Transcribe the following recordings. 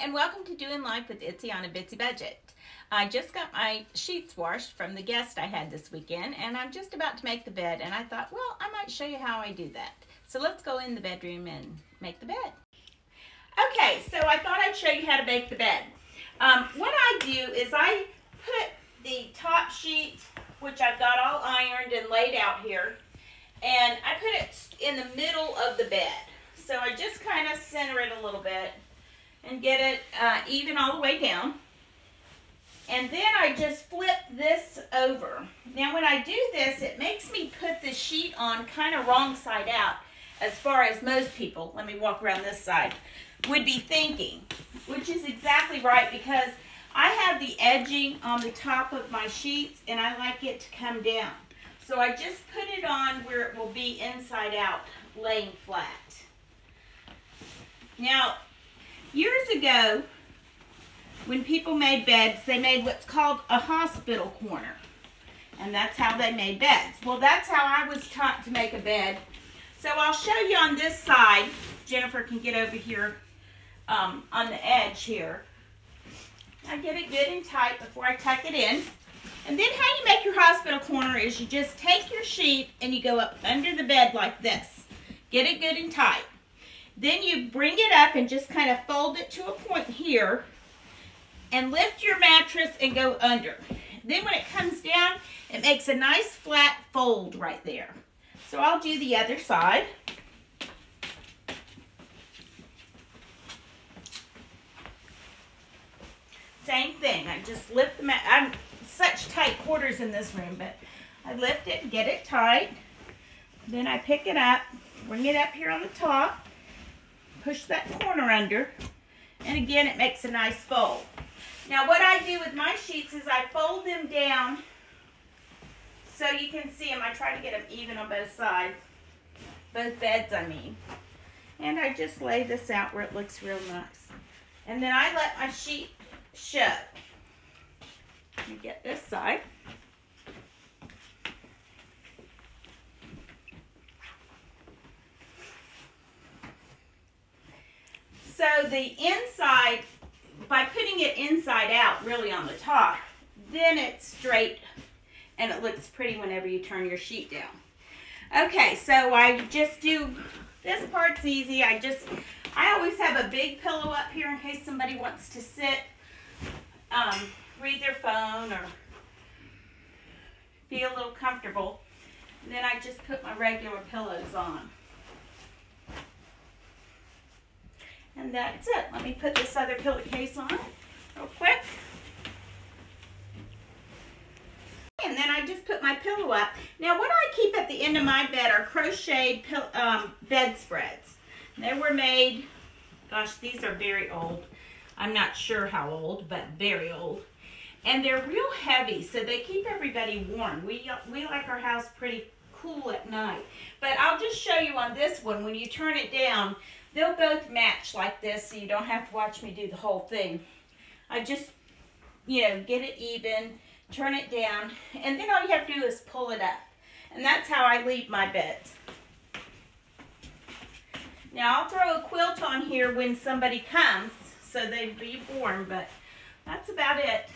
and welcome to Doing Life with Itsy on a Bitsy Budget. I just got my sheets washed from the guest I had this weekend and I'm just about to make the bed and I thought, well, I might show you how I do that. So let's go in the bedroom and make the bed. Okay, so I thought I'd show you how to make the bed. Um, what I do is I put the top sheet, which I've got all ironed and laid out here, and I put it in the middle of the bed. So I just kind of center it a little bit and get it uh, even all the way down. And then I just flip this over. Now when I do this, it makes me put the sheet on kind of wrong side out as far as most people, let me walk around this side, would be thinking, which is exactly right because I have the edging on the top of my sheets and I like it to come down. So I just put it on where it will be inside out, laying flat. Now, Years ago, when people made beds, they made what's called a hospital corner. And that's how they made beds. Well, that's how I was taught to make a bed. So I'll show you on this side. Jennifer can get over here um, on the edge here. I get it good and tight before I tuck it in. And then how you make your hospital corner is you just take your sheet and you go up under the bed like this. Get it good and tight. Then you bring it up and just kind of fold it to a point here and lift your mattress and go under. Then when it comes down, it makes a nice flat fold right there. So I'll do the other side. Same thing. I just lift the mat. I'm such tight quarters in this room, but I lift it, get it tight. Then I pick it up, bring it up here on the top push that corner under. And again, it makes a nice fold. Now what I do with my sheets is I fold them down so you can see them. I try to get them even on both sides. Both beds, I mean. And I just lay this out where it looks real nice. And then I let my sheet shut. Let me get this side. So the inside, by putting it inside out really on the top, then it's straight and it looks pretty whenever you turn your sheet down. Okay, so I just do, this part's easy. I just, I always have a big pillow up here in case somebody wants to sit, um, read their phone or be a little comfortable. And then I just put my regular pillows on. And that's it. Let me put this other pillowcase on real quick. And then I just put my pillow up. Now what I keep at the end of my bed are crocheted um, bedspreads. They were made, gosh, these are very old. I'm not sure how old, but very old. And they're real heavy, so they keep everybody warm. We, we like our house pretty cool at night. But I'll just show you on this one, when you turn it down, They'll both match like this, so you don't have to watch me do the whole thing. I just, you know, get it even, turn it down, and then all you have to do is pull it up. And that's how I leave my beds. Now, I'll throw a quilt on here when somebody comes, so they'd be warm, but that's about it.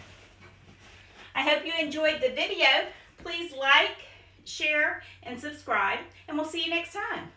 I hope you enjoyed the video. Please like, share, and subscribe, and we'll see you next time.